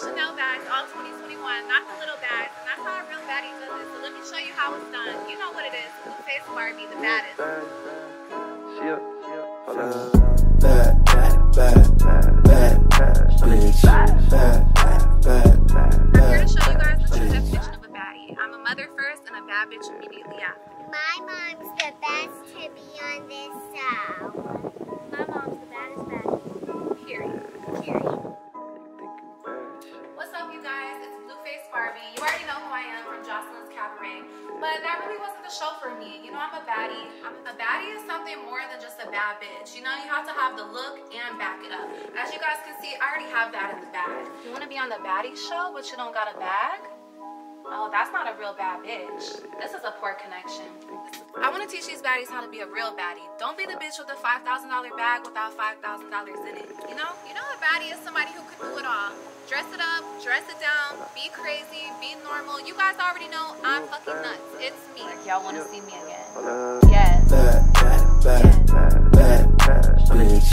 Chanel bags, all 2021, not the little bags. And that's how a real baddie does it. So let me show you how it's done. You know what it is. Blueface Barbie, the baddest. Bad, bad, bad, bad, bad, bitch. Bad, bad, bad, I'm here to show you guys the true definition of a baddie. I'm a mother first and a bad bitch immediately after. My mom's the best to be on this show. Barbie. You already know who I am from Joseline's Cabaret. But that really wasn't the show for me. You know, I'm a baddie. I'm, a baddie is something more than just a bad bitch. You know, you have to have the look and back it up. As you guys can see, I already have that in the bag. You want to be on the baddie show, but you don't got a bag? Oh, that's not a real bad bitch. This is a poor connection. I want to teach these baddies how to be a real baddie. Don't be the bitch with a $5,000 bag without $5,000 in it. You know? You know a baddie is somebody who can do it all. Dress it up, dress it down, be crazy, be normal. You guys already know I'm fucking nuts. It's me. Like y'all want to see me again.